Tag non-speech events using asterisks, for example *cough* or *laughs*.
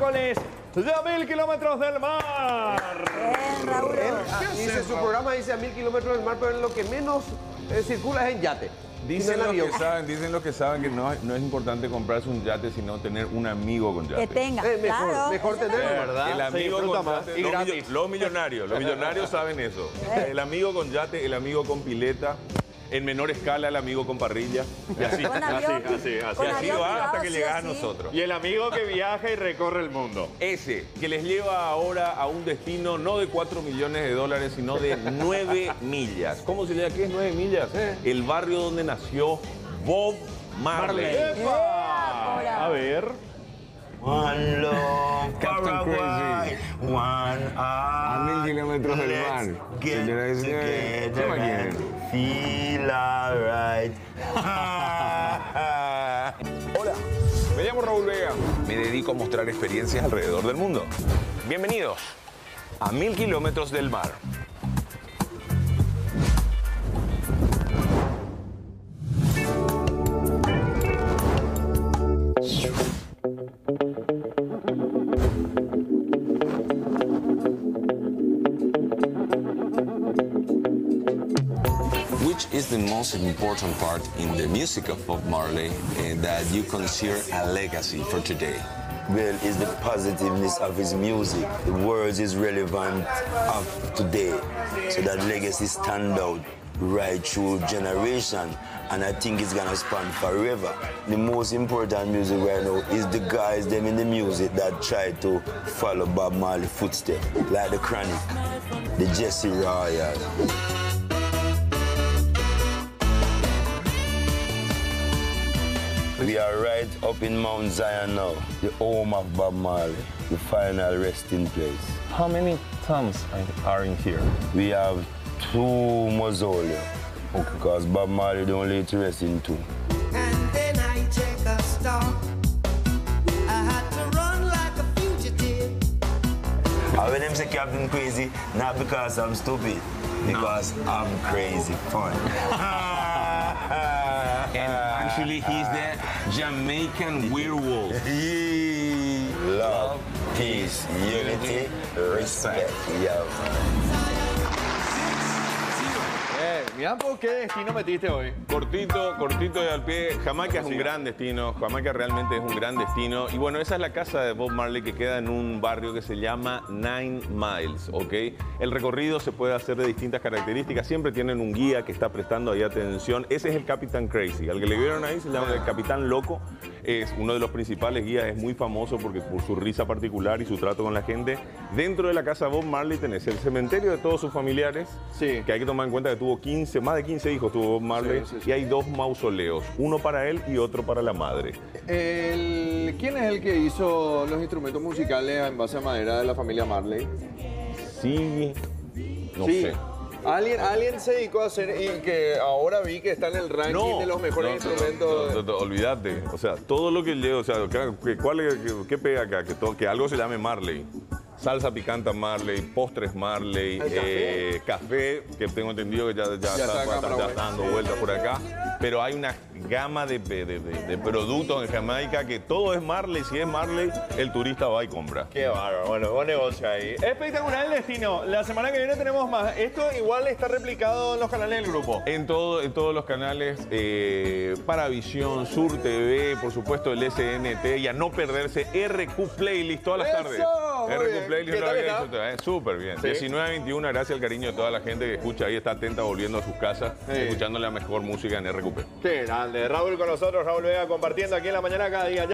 miércoles de a mil kilómetros del mar. Bien, Raúl. Dice, su programa dice a mil kilómetros del mar, pero lo que menos eh, circula es en yate. Dicen no en los, que saben, dicen los que saben que no, no es importante comprarse un yate, sino tener un amigo con yate. Que tenga. Eh, mejor, claro. mejor mejor. ¿Verdad? El amigo con más. yate, Y los, gratis. millo- los millonarios, los millonarios saben eso. El amigo con yate, el amigo con pileta, en menor escala el amigo con parrilla. Y así, Con así, avión. así, así, con así va hasta que llegas a nosotros. Y el amigo que viaja y recorre el mundo. Ese, que les lleva ahora a un destino no de 4 millones de dólares, sino de *laughs* 9 millas. ¿Cómo se llama? ¿Qué es 9 millas? El barrio donde nació Bob Marley. ¡Epa! Ahora. A ver. One love, *laughs* Captain Paraguay, one A mil kilómetros del mar. Señoras y señores, ¿qué más feel alright. Hola, me llamo Raúl Vega. Me dedico a mostrar experiencias alrededor del mundo. Bienvenidos a mil kilómetros del mar. Which is the most important part in the music of Bob Marley eh, that you consider a legacy for today? Well, it's the positiveness of his music. The words is relevant of today. So that legacy stand out right through generation. And I think it's gonna span forever. The most important music right now is the guys them in the music that try to follow Bob Marley footsteps. Like the Chronic, the Jesse Royal. We are right up in Mount Zion now, the home of Bob Marley, the final resting place. How many tombs are in here? We have two mausoleums okay. because Bob Marley don't live to rest in two. And then I take a stop. I had to run like a fugitive. And when them say Captain Crazy, not because I'm stupid, because I'm crazy fun. *laughs* And actually, he's the Jamaican werewolf. *laughs* Love, peace, unity, respect. Yo. Por qué destino metiste hoy. Cortito, cortito y al pie. Jamaica es un gran destino. Jamaica realmente es un gran destino. Y bueno, esa es la casa de Bob Marley que queda en un barrio que se llama Nine Miles, ¿ok? El recorrido se puede hacer de distintas características. Siempre tienen un guía que está prestando ahí atención. Ese es el Capitán Crazy. Al que le vieron ahí se llama el Capitán Loco. Es uno de los principales guías. Es muy famoso porque por su risa particular y su trato con la gente. Dentro de la casa de Bob Marley tenés el cementerio de todos sus familiares. Sí. Que hay que tomar en cuenta que tuvo 15, más de 15 hijos tuvo Bob Marley. Sí, sí, sí. Y hay dos mausoleos, uno para él y otro para la madre. El- ¿Quién es el que hizo los instrumentos musicales en base a madera de la familia Marley? Sí, no sé. Alguien, alguien se dedicó a hacer y que ahora vi que está en el ranking de los mejores no, instrumentos. no, olvídate. O sea, todo lo que llevo, o sea, ¿qué, qué- cuál es- qué- qué pega acá? Que, todo- que algo se llame Marley. Salsa picanta Marley, postres Marley, café. eh, café, que tengo entendido que ya, ya, está dando vueltas por acá. Pero hay una gama de, de- de- de productos en Jamaica que todo es Marley. Si es Marley, el turista va y compra. Qué bárbaro, bueno, buen negocio ahí. Espectacular el destino. La semana que viene tenemos más. Esto igual está replicado en los canales del grupo. En, todo, en todos los canales, eh, Paravisión, Sur TV, por supuesto el SNT y a no perderse RQ Playlist todas las ¡Eso! tardes. Playlist ¿Qué no había eh, Súper bien. Sí. 19 a 21, gracias al cariño de toda la gente que escucha ahí, está atenta volviendo a sus casas, Sí. escuchando la mejor música en RQP. Qué grande. Raúl con nosotros, Raúl Vega compartiendo aquí en la mañana cada día.